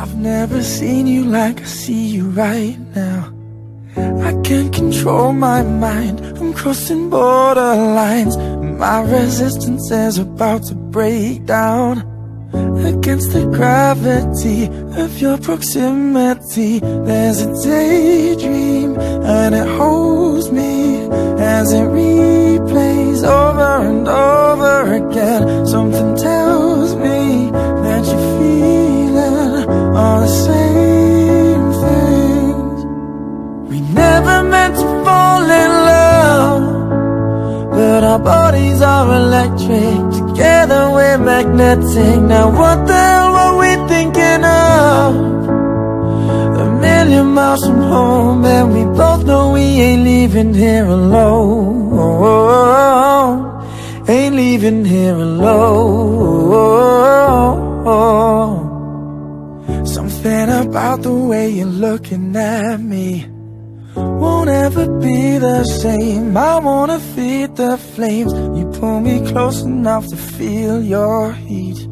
I've never seen you like I see you right now. I can't control my mind. I'm crossing borderlines My resistance is about to break down. Against the gravity of your proximity There's a daydream and it holds me As it replays our bodies are electric. Together we're magnetic. Now what the hell were we thinking of? A million miles from home And we both know we ain't leaving here alone. Ain't leaving here alone. Something about the way you're looking at me won't ever be the same. I wanna feed the flames. You pull me close enough to feel your heat.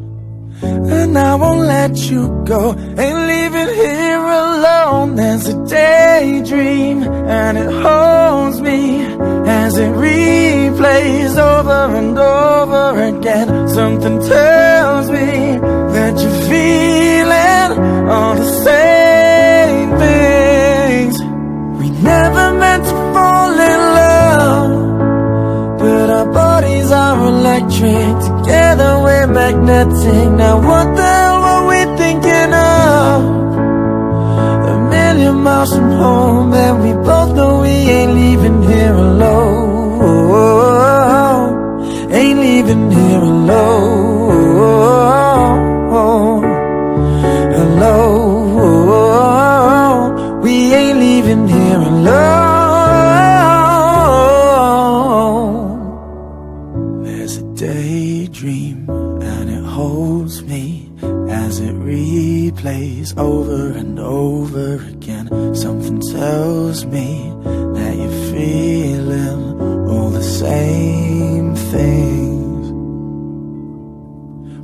And I won't let you go Ain't leaving here alone. There's a daydream And it holds me As it replays over and over again. Something tells meant to fall in love. But our bodies are electric. Together we're magnetic. Now what the hell were we thinking of? A million miles from home. And we both know we ain't leaving daydream and it holds me As it replays over and over again. Something tells me that you're feeling all the same things.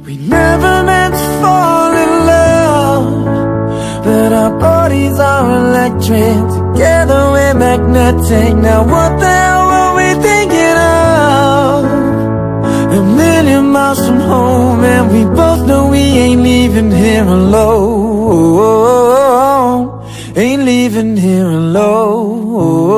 We never meant to fall in love But our bodies are electric. Together we're magnetic. Now what the miles from home And we both know we ain't leaving here alone. Ain't leaving here alone.